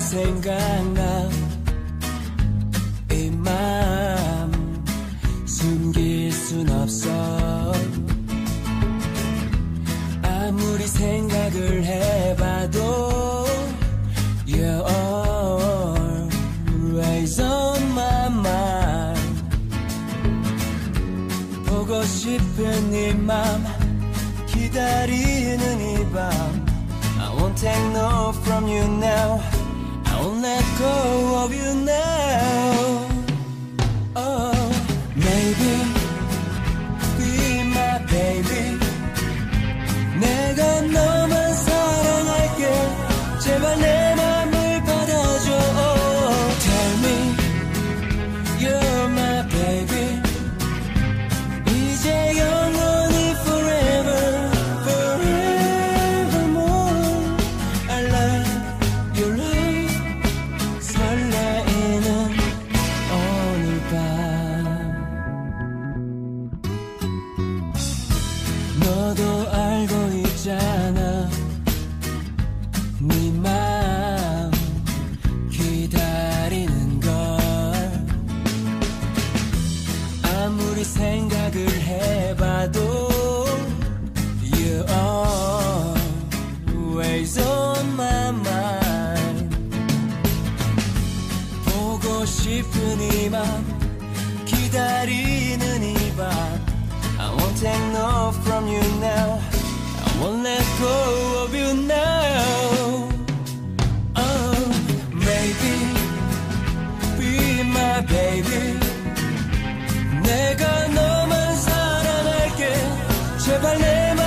생각나. 이맘 숨길 순 없어. 아무리 생각을 해봐도 You're always on my mind. 보고 싶은 이맘 기다리는 won't from you now. I won't let go of you now 너도 알고 있잖아. 네맘 기다리는 걸. 아무리 생각을 해봐도 You always on my mind. 보고 싶은 이맘 기다리는 won't take no from you now I won't let go of you now Oh maybe be my baby 내가 너만 사랑할게 제발 내 맘